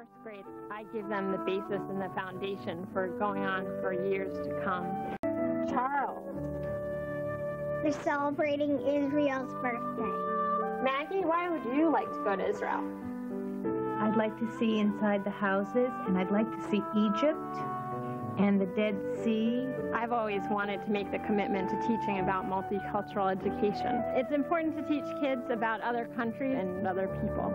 first grade, I give them the basis and the foundation for going on for years to come. Charles. We're celebrating Israel's birthday. Maggie, why would you like to go to Israel? I'd like to see inside the houses, and I'd like to see Egypt and the Dead Sea. I've always wanted to make the commitment to teaching about multicultural education. It's important to teach kids about other countries and other people.